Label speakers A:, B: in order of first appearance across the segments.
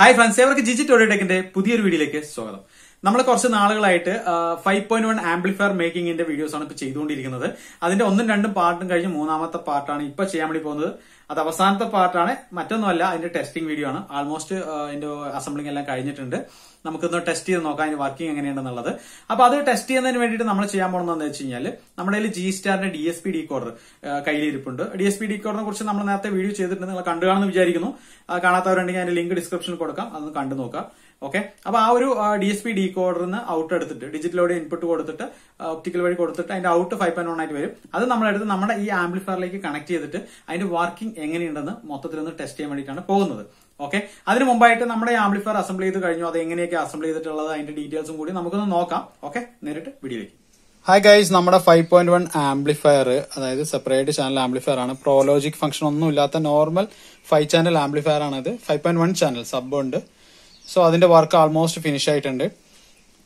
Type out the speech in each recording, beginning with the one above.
A: Hi friends ഏവർക്ക് G G ഓഡിയോടെക്കിന്റെ പുതിയൊരു വീഡിയോയിലേക്ക് സ്വാഗതം. നമ്മൾ കുറച്ച് നാളുകളായിട്ട് ഫൈവ് പോയിന്റ് വൺ ആംപ്ലിഫയർ മേക്കിംഗിന്റെ വീഡിയോസ് ആണ് ഇപ്പൊ ചെയ്തുകൊണ്ടിരിക്കുന്നത്. അതിന്റെ ഒന്നും രണ്ടും പാർട്ടും കഴിഞ്ഞ് മൂന്നാമത്തെ പാർട്ടാണ് ഇപ്പൊ ചെയ്യാൻ വേണ്ടി പോകുന്നത്. അത് അവസാനത്തെ പാർട്ടാണ്. മറ്റൊന്നുമല്ല അതിന്റെ ടെസ്റ്റിംഗ് വീഡിയോ ആണ്. ആൾമോസ്റ്റ് അതിന്റെ അസംബ്ലിംഗ് എല്ലാം കഴിഞ്ഞിട്ടുണ്ട്. നമുക്കൊന്ന് ടെസ്റ്റ് ചെയ്ത് നോക്കാം അതിന്റെ വർക്കിംഗ് എങ്ങനെയാണെന്നുള്ളത് അപ്പൊ അത് ടെസ്റ്റ് ചെയ്യുന്നതിന് വേണ്ടിയിട്ട് നമ്മൾ ചെയ്യാൻ പോകുന്നതെന്ന് വെച്ച് കഴിഞ്ഞാൽ നമ്മുടെ കയ്യിൽ ജി സ്റ്റാറിന്റെ D S P decoder കയ്യിലിരിപ്പുണ്ട്. ഡി എസ് പി ഡി കോഡറിനെ കുറിച്ച് നമ്മൾ നേരത്തെ വീഡിയോ ചെയ്തിട്ടുണ്ട് നിങ്ങൾ കണ്ടു കാണുമെന്ന് വിചാരിക്കുന്നു കാണാത്തവരുണ്ടെങ്കിൽ അതിന്റെ ലിങ്ക് ഡിസ്ക്രിപ്ഷനിൽ കൊടുക്കാം. അതൊന്ന് കണ്ടു നോക്കാം ഓക്കെ? അപ്പൊ ആ ഒരു ഡി എസ് പി ഡി കോഡറിന് ഔട്ട് എടുത്തിട്ട് ഡിജിറ്റലോടെ ഇൻപുട്ട് കൊടുത്തിട്ട് ഒപ്റ്റിക്കൽ വഴി കൊടുത്തിട്ട് അതിന്റെ ഔട്ട് ഫൈവ് പോയിന്റ് വൺ ആയിട്ട് വരും. അത് നമ്മളെടുത്ത് നമ്മുടെ ഈ ആംപ്ലിഫയറിലേക്ക് കണക്ട് ചെയ്തിട്ട് അതിന്റെ വർക്കിംഗ് എങ്ങനെയുണ്ടെന്ന് മൊത്തത്തിൽ ഒന്ന് ടെസ്റ്റ് ചെയ്യാൻ വേണ്ടിയിട്ടാണ് പോകുന്നത്. ഓക്കെ? അതിന് മുമ്പായിട്ട് നമ്മുടെ ആംപ്ലിഫയർ അസംബിൾ ചെയ്ത് കഴിഞ്ഞു. അത് എങ്ങനെയൊക്കെ അസംബിൾ ചെയ്തിട്ടുള്ളത് അതിന്റെ ഡീറ്റെയിൽസും കൂടി നമുക്കൊന്ന് നോക്കാം. ഓക്കെ? നേരിട്ട് വീഡിയോയിലേക്ക്. ഹായ് ഗൈസ് നമ്മുടെ ഫൈവ് പോയിന്റ് വൺ ആംപ്ലിഫയർ അതായത് സെപ്പറേറ്റ് ചാനൽ ആംപ്ലിഫയർ ആണ്. പ്രോലോജിക് ഫംഗ്ഷൻ ഒന്നും ഇല്ലാത്ത നോർമൽ ഫൈവ് ചാനൽ ആംപ്ലിഫയർ ആണ് ഇത് five point one channel sub ഉണ്ട്. സോ അതിന്റെ വർക്ക് ആൾമോസ്റ്റ് ഫിനിഷ് ആയിട്ടുണ്ട്.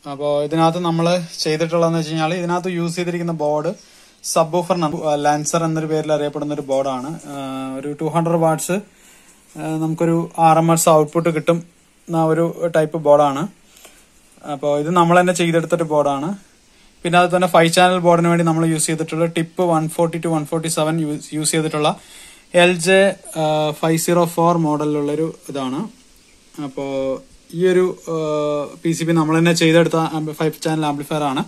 A: അപ്പോൾ ഇതിനകത്ത് നമ്മൾ ചെയ്തിട്ടുള്ളതെന്ന് വെച്ച് കഴിഞ്ഞാൽ ഇതിനകത്ത് യൂസ് ചെയ്തിരിക്കുന്ന ബോർഡ് സബ് ഓഫർ ലാൻസർ എന്നൊരു പേരിൽ അറിയപ്പെടുന്ന ഒരു ബോർഡാണ് ഒരു ടു ഹൺഡ്രഡ് വാട്ട്സ് നമുക്കൊരു ആർ എം എസ് ഔട്ട്പുട്ട് കിട്ടും ഒരു ടൈപ്പ് ബോർഡാണ് അപ്പോൾ ഇത് നമ്മൾ തന്നെ ചെയ്തെടുത്തൊരു ബോർഡാണ് പിന്നെ അത് തന്നെ ഫൈവ് ചാനൽ ബോർഡിന് വേണ്ടി നമ്മൾ യൂസ് ചെയ്തിട്ടുള്ള TIP one forty two one forty seven use ചെയ്തിട്ടുള്ള L J five zero four മോഡലിലുള്ളൊരു ഇതാണ്. അപ്പോൾ ഈ ഒരു പി സി ബി നമ്മൾ തന്നെ ചെയ്തെടുത്ത ഫൈവ് ചാനൽ ആംപ്ലിഫയർ ആണ്.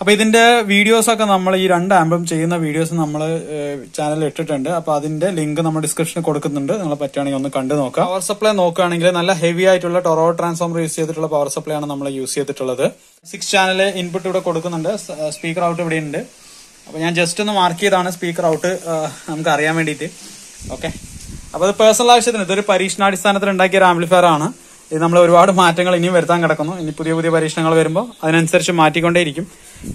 A: അപ്പൊ ഇതിന്റെ വീഡിയോസ് ഒക്കെ നമ്മൾ ഈ രണ്ട് ആംബം ചെയ്യുന്ന വീഡിയോസ് നമ്മൾ ചാനലിൽ ഇട്ടിട്ടുണ്ട്. അപ്പൊ അതിന്റെ ലിങ്ക് നമ്മൾ ഡിസ്ക്രിപ്ഷനിൽ കൊടുക്കുന്നുണ്ട്. നിങ്ങൾ പറ്റുകയാണെങ്കിൽ ഒന്ന് കണ്ടു നോക്കാം പവർ സപ്ലൈ നോക്കുകയാണെങ്കിൽ നല്ല ഹെവി ആയിട്ടുള്ള ടൊറോ ട്രാൻസ്ഫോമർ യൂസ് ചെയ്തിട്ടുള്ള പവർ സപ്ലൈ ആണ് നമ്മൾ യൂസ് ചെയ്തിട്ടുള്ളത്. സിക്സ് ചാനൽ ഇൻപുട്ട് ഇവിടെ കൊടുക്കുന്നുണ്ട്. സ്പീക്കർ ഔട്ട് ഇവിടെ ഉണ്ട് അപ്പൊ ഞാൻ ജസ്റ്റ് ഒന്ന് മാർക്ക് ചെയ്താണ് സ്പീക്കർ ഔട്ട് നമുക്ക് അറിയാൻ വേണ്ടിയിട്ട്. ഓക്കെ അപ്പൊ അത് പേഴ്സണൽ ആവശ്യത്തിന് ഇതൊരു പരീക്ഷണാടിസ്ഥാനത്തിൽ ഉണ്ടാക്കിയ ഒരു ആംപ്ലിഫയർ ആണ്. ഇത് നമ്മൾ ഒരുപാട് മാറ്റങ്ങൾ ഇനിയും വരുത്താൻ കിടക്കുന്നു. ഇനി പുതിയ പുതിയ പരീക്ഷണങ്ങൾ വരുമ്പോൾ അതിനനുസരിച്ച് മാറ്റിക്കൊണ്ടേയിരിക്കും.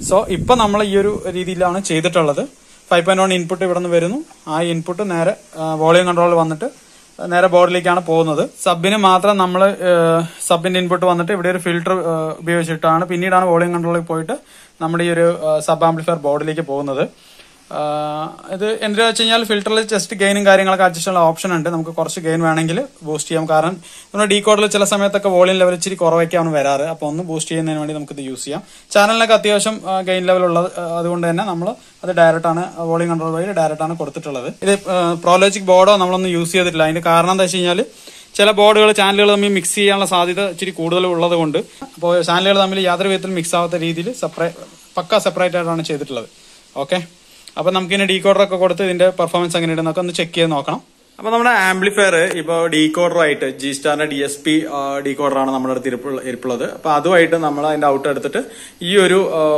A: സോ ഇപ്പം നമ്മൾ ഈ ഒരു രീതിയിലാണ് ചെയ്തിട്ടുള്ളത്. ഫൈവ് പോയിന്റ് വൺ ഇൻപുട്ട് ഇവിടെ നിന്ന് വരുന്നു. ആ ഇൻപുട്ട് നേരെ വോളിയം കൺട്രോൾ വന്നിട്ട് നേരെ ബോർഡിലേക്കാണ് പോകുന്നത്. സബിന് മാത്രം നമ്മൾ സബിന്റെ ഇൻപുട്ട് വന്നിട്ട് ഇവിടെ ഒരു ഫിൽട്ടർ ഉപയോഗിച്ചിട്ടാണ് പിന്നീടാണ് വോളിയം കൺട്രോളിൽ പോയിട്ട് നമ്മുടെ ഈ ഒരു സബ് ആംപ്ലിഫയർ ബോർഡിലേക്ക് പോകുന്നത്. ഇത് എന്തിനാ വെച്ച് കഴിഞ്ഞാൽ ഫിൽറ്ററിൽ ജസ്റ്റ് ഗെയിനും കാര്യങ്ങളൊക്കെ അഡ്ജസ്റ്റ് ചെയ്യാനുള്ള ഓപ്ഷൻ ഉണ്ട്. നമുക്ക് കുറച്ച് ഗെയിൻ വേണമെങ്കിൽ ബൂസ്റ്റ് ചെയ്യാം. കാരണം നമ്മുടെ ഡീ കോഡിൽ ചില സമയത്തൊക്കെ വോളിയം ലെവൽ ഇച്ചിരി കുറവൊക്കെയാണ് വരാറ്. അപ്പോൾ ഒന്ന് ബൂസ്റ്റ് ചെയ്യുന്നതിന് വേണ്ടി നമുക്ക് ഇത് യൂസ് ചെയ്യാം ചാനലിനൊക്കെ അത്യാവശ്യം ഗെയിൻ ലെവൽ ഉള്ളത് അതുകൊണ്ട് തന്നെ നമ്മൾ അത് ഡയറക്റ്റ് ആണ് വോളിയം കൺട്രോൾ വഴി ഡയറക്റ്റ് ആണ് കൊടുത്തിട്ടുള്ളത്. ഇത് പ്രോലോജിക് ബോർഡോ നമ്മളൊന്നും യൂസ് ചെയ്തിട്ടില്ല. അതിന്റെ കാരണം എന്താ വെച്ച് ചില ബോർഡുകൾ ചാനലുകൾ തമ്മിൽ മിക്സ് ചെയ്യാനുള്ള സാധ്യത ഇച്ചിരി കൂടുതൽ ഉള്ളത് കൊണ്ട് അപ്പോൾ ചാനലുകൾ തമ്മിൽ യാതൊരു വിധത്തിൽ മിക്സ് ആവാത്ത രീതിയിൽ സെപ്പറേറ്റ് പക്ക സെപ്പറേറ്റ് ആയിട്ടാണ് ചെയ്തിട്ടുള്ളത്. ഓക്കെ അപ്പൊ നമുക്ക് ഇനി ഡീകോഡർ ഒക്കെ കൊടുത്ത് ഇതിന്റെ പെർഫോമൻസ് എങ്ങനെയാണെന്നൊക്കെ ഒന്ന് ചെക്ക് ചെയ്ത് നോക്കണം. അപ്പൊ നമ്മുടെ ആംപ്ലിഫയർ ഇപ്പൊ ഡീകോഡർ ആയിട്ട് ജി സ്റ്റാറിന്റെ ഡി എസ് പി ഡീകോഡറാണ് നമ്മുടെ അടുത്ത് ഇരിപ്പുള്ള- ഇരിപ്പുള്ളത്. അപ്പൊ അതുമായിട്ട് നമ്മൾ അതിന്റെ ഔട്ട് എടുത്തിട്ട് ഈ ഒരു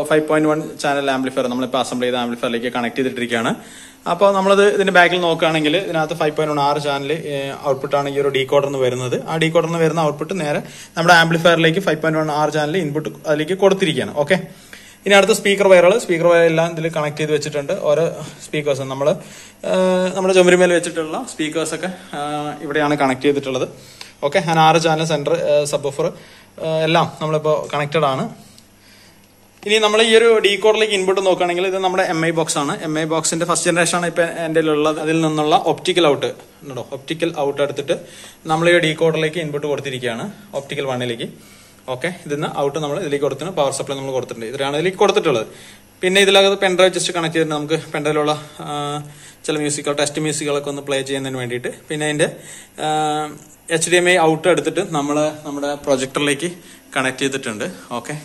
A: five point one channel amplifier നമ്മളിപ്പോൾ അസംബിൾ ചെയ്ത ആംപ്ലിഫയറിലേക്ക് കണക്ട് ചെയ്തിട്ടിരിക്കുകയാണ്. അപ്പോൾ നമ്മളത് ഇതിന്റെ ബാക്കിൽ നോക്കുകയാണെങ്കിൽ ഇതിനകത്ത് ഫൈവ് പോയിന്റ് വൺ ആറ് ചാനൽ ഔട്ട്പുട്ടാണ് ഈ ഒരു ഡീകോഡറിന് വരുന്നത്. ആ ഡീകോഡറിന് വരുന്ന ഔട്ട്പുട്ട് നേരെ നമ്മുടെ ആംപ്ലിഫയറിലേക്ക് ഫൈവ് പോയിന്റ് വൺ ആറ് ചാനൽ ഇൻപുട്ട് അതിലേക്ക് കൊടുത്തിരിക്കുകയാണ്. ഓക്കെ ഇനി അടുത്ത സ്പീക്കർ വയറുകൾ സ്പീക്കർ വയർ എല്ലാം ഇതിൽ കണക്ട് ചെയ്ത് വെച്ചിട്ടുണ്ട്. ഓരോ സ്പീക്കേഴ്സ് നമ്മൾ നമ്മുടെ ചുമരുമേൽ വെച്ചിട്ടുള്ള സ്പീക്കേഴ്സൊക്കെ ഇവിടെയാണ് കണക്ട് ചെയ്തിട്ടുള്ളത്. ഓക്കെ ഞാൻ ആറ് ചാനൽ സെന്റർ സബ് ഓഫർ എല്ലാം നമ്മളിപ്പോൾ കണക്റ്റഡ് ആണ്. ഇനി നമ്മൾ ഈ ഒരു ഡീ കോഡിലേക്ക് ഇൻപുട്ട് നോക്കുകയാണെങ്കിൽ ഇത് നമ്മുടെ എം ഐ ബോക്സ് ആണ്. എം ഐ ബോക്സിന്റെ ഫസ്റ്റ് ജനറേഷൻ ആണ് ഇപ്പൊ എന്റെ ഉള്ളത്. അതിൽ നിന്നുള്ള ഒപ്റ്റിക്കൽ ഔട്ട് ഒപ്റ്റിക്കൽ ഔട്ട് എടുത്തിട്ട് നമ്മൾ ഈ ഡീ കോഡിലേക്ക് ഇൻപുട്ട് കൊടുത്തിരിക്കുകയാണ് ഒപ്റ്റിക്കൽ വണ്ണിലേക്ക് ഓക്കെ? ഇതിന്ന് ഔട്ട് നമ്മൾ ഇതിലേക്ക് കൊടുത്തിട്ട് പവർ സപ്ലൈ നമ്മൾ കൊടുത്തിട്ടുണ്ട്. ഇതിലാണ് ഇതിലേക്ക് കൊടുത്തിട്ടുള്ളത്. പിന്നെ ഇതിലകത്ത് പെൻഡ്രൈവ് ജസ്റ്റ് കണക്ട് ചെയ്തിട്ട് നമുക്ക് പെൻഡ്രൈവിലുള്ള ചില മ്യൂസിക്കൽ ടെസ്റ്റ് മ്യൂസിക്കുകളൊക്കെ ഒന്ന് പ്ലേ ചെയ്യുന്നതിന് വേണ്ടിയിട്ട്. പിന്നെ അതിന്റെ H D M I out എടുത്തിട്ട് നമ്മൾ നമ്മുടെ പ്രൊജക്ടറിലേക്ക് കണക്ട് ചെയ്തിട്ടുണ്ട്. ഓക്കെ?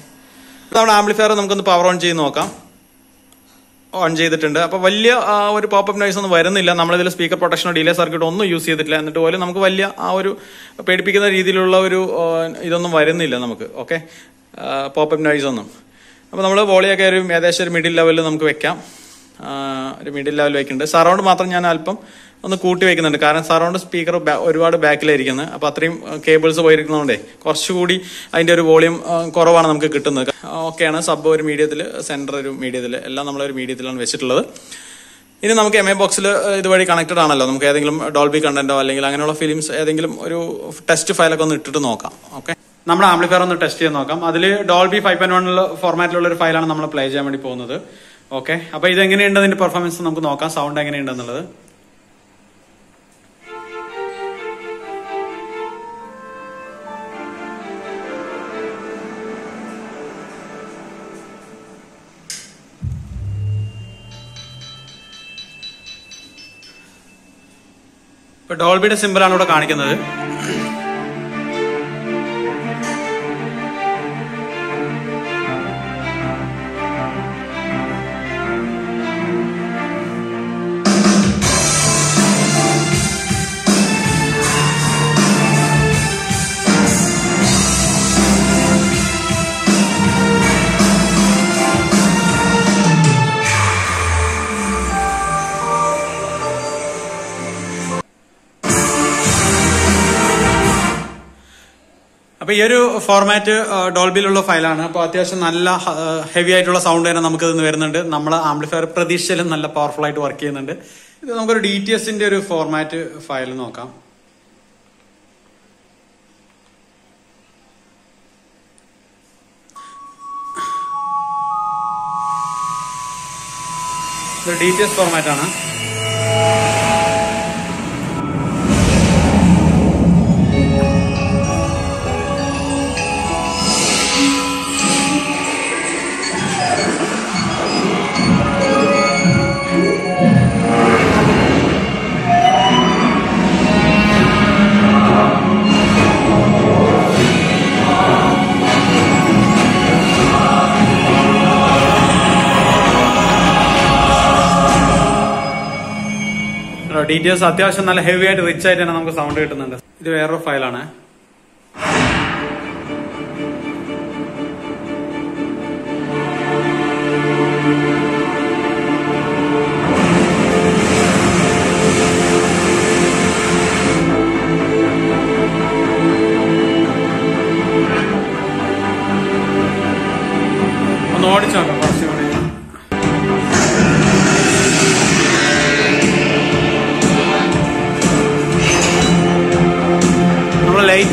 A: നമ്മുടെ ആംപ്ലിഫയർ നമുക്കൊന്ന് പവർ ഓൺ ചെയ്ത് നോക്കാം. ഓൺ ചെയ്തിട്ടുണ്ട്. അപ്പൊ വലിയ ഒരു പോപ്പപ്പ് നോയ്സ് ഒന്നും വരുന്നില്ല. നമ്മളിതിൽ സ്പീക്കർ പ്രൊട്ടക്ഷനോ ഡിലേ സർക്യൂട്ടോ ഒന്നും യൂസ് ചെയ്തിട്ടില്ല എന്നിട്ട് പോലും നമുക്ക് വലിയ ആ ഒരു പേടിപ്പിക്കുന്ന രീതിയിലുള്ള ഒരു ഇതൊന്നും വരുന്നില്ല നമുക്ക്. ഓക്കെ പോപ്പപ്പ് നോയ്സ് ഒന്നും. അപ്പൊ നമ്മൾ വോളിയൊക്കെ ഒരു ഏകദേശം ഒരു മിഡിൽ ലെവലിൽ നമുക്ക് വെക്കാം. ഒരു മിഡിൽ ലെവൽ വെക്കുന്നുണ്ട്. സറൗണ്ട് മാത്രം ഞാൻ അല്പം ഒന്ന് കൂട്ടി വെക്കുന്നുണ്ട്. കാരണം സറൗണ്ട് സ്പീക്കർ ഒരുപാട് ബാക്കിലായിരിക്കുന്നത് അപ്പോൾ അത്രയും കേബിൾസ് പോയിരിക്കുന്നതുകൊണ്ടേ കുറച്ചുകൂടി അതിന്റെ ഒരു വോളിയം കുറവാണ് നമുക്ക് കിട്ടുന്നത്. ഓക്കെയാണ്. സബ് ഒരു മീഡിയത്തിൽ സെന്റർ ഒരു മീഡിയത്തിൽ എല്ലാം നമ്മളൊരു മീഡിയത്തിലാണ് വെച്ചിട്ടുള്ളത്. ഇനി നമുക്ക് എം എ ബോക്സിൽ ഇതുവഴി കണക്റ്റഡ് ആണല്ലോ. നമുക്ക് ഏതെങ്കിലും ഡോൾബി കണ്ടന്റോ അല്ലെങ്കിൽ അങ്ങനെയുള്ള ഫിലിംസ് ഏതെങ്കിലും ഒരു ടെസ്റ്റ് ഫയലൊക്കെ ഒന്ന് ഇട്ടിട്ട് നോക്കാം. ഓക്കെ? നമ്മുടെ ആംപ്ലിഫയർ ഒന്ന് ടെസ്റ്റ് ചെയ്ത് നോക്കാം. അതിൽ ഡോൾബി ഫൈവ് പോയിന്റ് വൺ ഫോർമാറ്റിലുള്ള ഒരു ഫയലാണ് നമ്മൾ പ്ലേ ചെയ്യാൻ വേണ്ടി പോകുന്നത്. ഓക്കെ അപ്പൊ ഇത് എങ്ങനെയുണ്ട് അതിന്റെ പെർഫോമൻസ് നമുക്ക് നോക്കാം. സൗണ്ട് എങ്ങനെയുണ്ടെന്നുള്ളത്. ഡോൾബിയുടെ സിമ്പിളാണ് ഇവിടെ കാണിക്കുന്നത്. അപ്പൊ ഈ ഒരു ഫോർമാറ്റ് ഡോൾബിയിലുള്ള ഫയലാണ്. അപ്പൊ അത്യാവശ്യം നല്ല ഹെവി ആയിട്ടുള്ള സൗണ്ട് തന്നെ നമുക്ക് ഇന്ന് വരുന്നുണ്ട്. നമ്മൾ ആംപ്ലിഫയർ പ്രതീക്ഷയിലും നല്ല പവർഫുൾ ആയിട്ട് വർക്ക് ചെയ്യുന്നുണ്ട്. ഇത് നമുക്കൊരു ഡി ടി എസിന്റെ ഒരു ഫോർമാറ്റ് ഫയൽ നോക്കാം. D T S format details അത്യാവശ്യം നല്ല ഹെവി ആയിട്ട് റിച്ച് ആയിട്ട് തന്നെ നമുക്ക് സൗണ്ട് കിട്ടുന്നുണ്ട്. ഇത് വേറൊരു ഫയലാണ്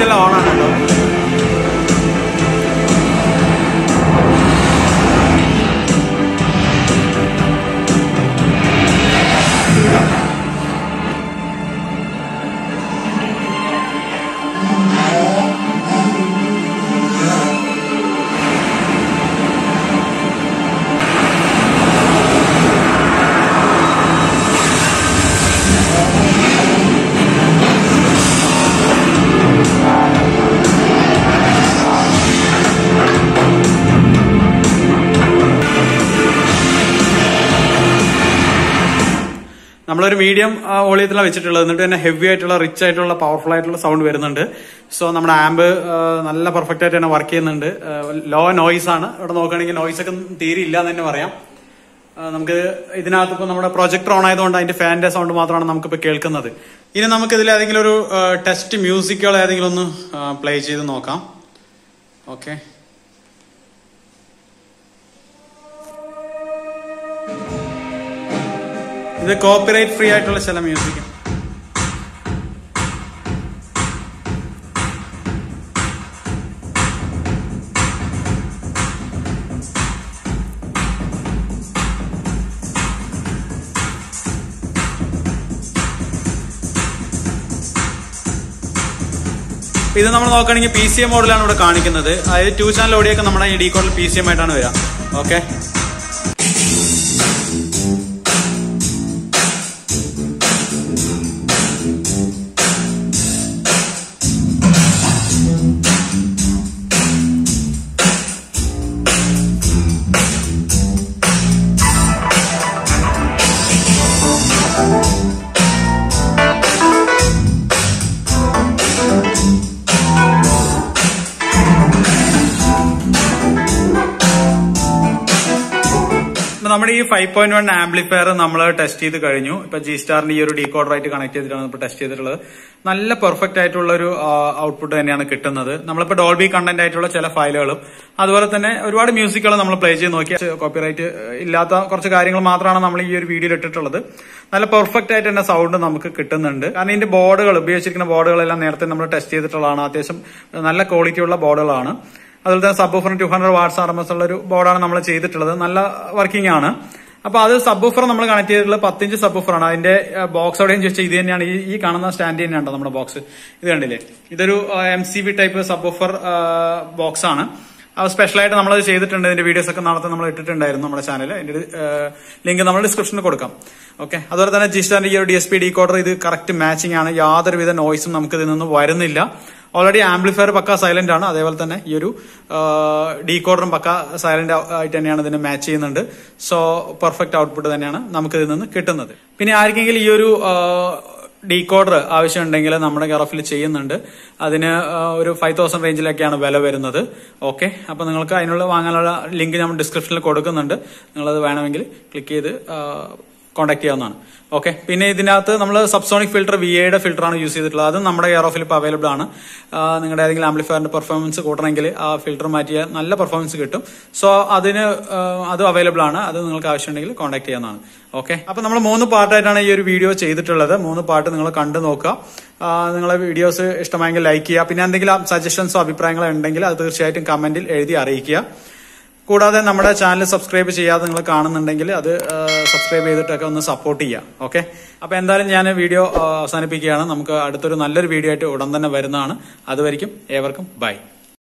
A: നമ്മളെ നമ്മളൊരു മീഡിയം വോളിയത്തിലാണ് വെച്ചിട്ടുള്ളത്. എന്നിട്ട് തന്നെ ഹെവി ആയിട്ടുള്ള റിച്ച് ആയിട്ടുള്ള പവർഫുൾ ആയിട്ടുള്ള സൗണ്ട് വരുന്നുണ്ട്. സോ നമ്മുടെ ആംബ് നല്ല പെർഫെക്റ്റ് ആയിട്ട് തന്നെ വർക്ക് ചെയ്യുന്നുണ്ട്. ലോ നോയ്സ് ആണ്. ഇവിടെ നോക്കുകയാണെങ്കിൽ നോയ്സ് ഒക്കെ തീരെ ഇല്ല എന്ന് തന്നെ പറയാം. നമുക്ക് ഇതിനകത്ത് ഇപ്പൊ നമ്മുടെ പ്രൊജക്ടർ ഓൺ ആയതുകൊണ്ട് അതിന്റെ ഫാനിന്റെ സൗണ്ട് മാത്രമാണ് നമുക്കിപ്പോ കേൾക്കുന്നത്. ഇനി നമുക്ക് ഇതിൽ ഏതെങ്കിലും ഒരു ടെസ്റ്റ് മ്യൂസിക്കുകൾ ഏതെങ്കിലും ഒന്ന് പ്ലേ ചെയ്ത് നോക്കാം. ഓക്കെ ഇത് കോപ്പിറൈറ്റ് ഫ്രീ ആയിട്ടുള്ള ചില മ്യൂസിക് ഇത് നമ്മൾ നോക്കുകയാണെങ്കിൽ പി സി എം മോഡലാണ് ഇവിടെ കാണിക്കുന്നത്. അതായത് ടു ചാനൽ ഓടിയൊക്കെ നമ്മുടെ ഈ ഡി കോഡിൽ പി സി എം ആയിട്ടാണ് വരിക. ഓക്കെ നമ്മുടെ ഈ ഫൈവ് പോയിന്റ് വൺ ആംപ്ലിഫയർ നമ്മൾ ടെസ്റ്റ് ചെയ്ത് കഴിഞ്ഞു. ഇപ്പൊ ജി സ്റ്റാറിന്റെ ഈ ഒരു ഡീകോഡർ ആയിട്ട് കണക്ട് ചെയ്തിട്ടാണ് ഇപ്പോൾ ടെസ്റ്റ് ചെയ്തിട്ടുള്ളത്. നല്ല പെർഫെക്റ്റ് ആയിട്ടുള്ള ഒരു ഔട്ട്പുട്ട് തന്നെയാണ് കിട്ടുന്നത്. നമ്മളിപ്പോ ഡോൾബി കണ്ടന്റ് ആയിട്ടുള്ള ചില ഫയലുകളും അതുപോലെ തന്നെ ഒരുപാട് മ്യൂസിക്കുകൾ നമ്മൾ പ്ലേ ചെയ്ത് നോക്കി കോപ്പിറൈറ്റ് ഇല്ലാത്ത കുറച്ച് കാര്യങ്ങൾ മാത്രമാണ് നമ്മൾ ഈ ഒരു വീഡിയോയിൽ ഇട്ടിട്ടുള്ളത്. നല്ല പെർഫെക്റ്റ് ആയിട്ട് തന്നെ സൗണ്ട് നമുക്ക് കിട്ടുന്നുണ്ട്. കാരണം ഇതിന്റെ ബോർഡുകൾ ഉപയോഗിച്ചിരിക്കുന്ന ബോർഡുകളെല്ലാം നേരത്തെ നമ്മൾ ടെസ്റ്റ് ചെയ്തിട്ടുള്ളതാണ്. അത്യാവശ്യം നല്ല ക്വാളിറ്റിയുള്ള ബോർഡുകളാണ് അതുപോലെ തന്നെ sub two hundred watts R M S ഉള്ള ഒരു ബോർഡാണ് നമ്മൾ ചെയ്തിട്ടുള്ളത്. നല്ല വർക്കിംഗ് ആണ്. അപ്പൊ അത് സബ് നമ്മൾ കണക്ട് ചെയ്തിട്ടുള്ളത് പത്തിഞ്ച് സബ് ആണ്. അതിന്റെ ബോക്സ് എവിടെയും ചോദിച്ചാൽ ഇത് തന്നെയാണ്. ഈ കാണുന്ന സ്റ്റാൻഡ് തന്നെയാണ് നമ്മുടെ ബോക്സ് ഇത് കണ്ടില്ലേ? ഇതൊരു M C B type sub box ആണ്. സ്പെഷ്യലായിട്ട് നമ്മൾ ചെയ്തിട്ടുണ്ട്. ഇതിന്റെ വീഡിയോസ് ഒക്കെ നാളത്തെ നമ്മൾ ഇട്ടിട്ടുണ്ടായിരുന്നു നമ്മുടെ ചാനൽ അതിന്റെ ലിങ്ക് നമ്മൾ ഡിസ്ക്രിപ്ഷനിൽ കൊടുക്കാം. ഓക്കെ അതുപോലെ തന്നെ ജിസ്റ്റാന്റെ ഈ ഒരു D S P decoder ഇത് കറക്റ്റ് മാച്ചിങ് ആണ്. യാതൊരുവിധ നോയ്സും നമുക്ക് ഇതിൽ നിന്ന് വരുന്നില്ല. ഓൾറെഡി ആംപ്ലിഫയർ പക്ക സൈലന്റ് ആണ്. അതേപോലെ തന്നെ ഈ ഒരു ഡീകോഡറും പക്ക സൈലന്റ് ആയിട്ട് തന്നെയാണ് ഇതിനെ മാച്ച് ചെയ്യുന്നുണ്ട്. സോ പെർഫെക്റ്റ് ഔട്ട്പുട്ട് തന്നെയാണ് നമുക്ക് ഇതിൽ നിന്ന് കിട്ടുന്നത്. പിന്നെ ആർക്കെങ്കിലും ഈ ഒരു ഡീകോഡർ ആവശ്യമുണ്ടെങ്കിൽ നമ്മുടെ ഗറഫിൽ ചെയ്യുന്നുണ്ട്. അതിന് ഒരു ഫൈവ് തൗസൻഡ് റേഞ്ചിലൊക്കെയാണ് വില വരുന്നത്. ഓക്കെ അപ്പൊ നിങ്ങൾക്ക് അതിനുള്ള വാങ്ങാനുള്ള ലിങ്ക് നമ്മൾ ഡിസ്ക്രിപ്ഷനിൽ കൊടുക്കുന്നുണ്ട്. നിങ്ങളത് വേണമെങ്കിൽ ക്ലിക്ക് ചെയ്ത് കോൺടാക്ട് ചെയ്യാവുന്നതാണ്. ഓക്കെ പിന്നെ ഇതിനകത്ത് നമ്മൾ സബ്സോണിക് ഫിൽറ്റർ വി എയുടെ ഫിൽറ്റർ ആണ് യൂസ് ചെയ്തിട്ടുള്ളത്. അത് നമ്മുടെ എയർ ഓഫിൽ ഇപ്പോൾ അവൈലബിൾ ആണ് നിങ്ങളുടെ ഏതെങ്കിലും ആംപ്ലിഫയറിന്റെ പെർഫോമൻസ് കൂട്ടണമെങ്കിൽ ആ ഫിൽറ്റർ മാറ്റിയാൽ നല്ല പെർഫോമൻസ് കിട്ടും. സോ അതിന് അത് അവൈലബിൾ ആണ്. അത് നിങ്ങൾക്ക് ആവശ്യമുണ്ടെങ്കിൽ കോൺടാക്ട് ചെയ്യാവുന്നതാണ്. ഓക്കെ അപ്പൊ നമ്മൾ മൂന്ന് പാർട്ടായിട്ടാണ് ഈ ഒരു വീഡിയോ ചെയ്തിട്ടുള്ളത്. മൂന്ന് പാർട്ട് നിങ്ങൾ കണ്ടു നോക്കുക. നിങ്ങളെ വീഡിയോസ് ഇഷ്ടമായെങ്കിൽ ലൈക്ക് ചെയ്യുക. പിന്നെ എന്തെങ്കിലും സജഷൻസോ അഭിപ്രായങ്ങളോ ഉണ്ടെങ്കിൽ അത് തീർച്ചയായിട്ടും കമന്റിൽ എഴുതി അറിയിക്കുക. കൂടാതെ നമ്മുടെ ചാനൽ സബ്സ്ക്രൈബ് ചെയ്യാതെ നിങ്ങൾ കാണുന്നുണ്ടെങ്കിൽ അത് സബ്സ്ക്രൈബ് ചെയ്തിട്ടൊക്കെ ഒന്ന് സപ്പോർട്ട് ചെയ്യാം. ഓക്കെ അപ്പൊ എന്തായാലും ഞാൻ വീഡിയോ അവസാനിപ്പിക്കുകയാണ്. നമുക്ക് അടുത്തൊരു നല്ലൊരു വീഡിയോ ആയിട്ട് ഉടൻ തന്നെ വരുന്നതാണ്. അതുവരിക്കും ഏവർക്കും ബൈ.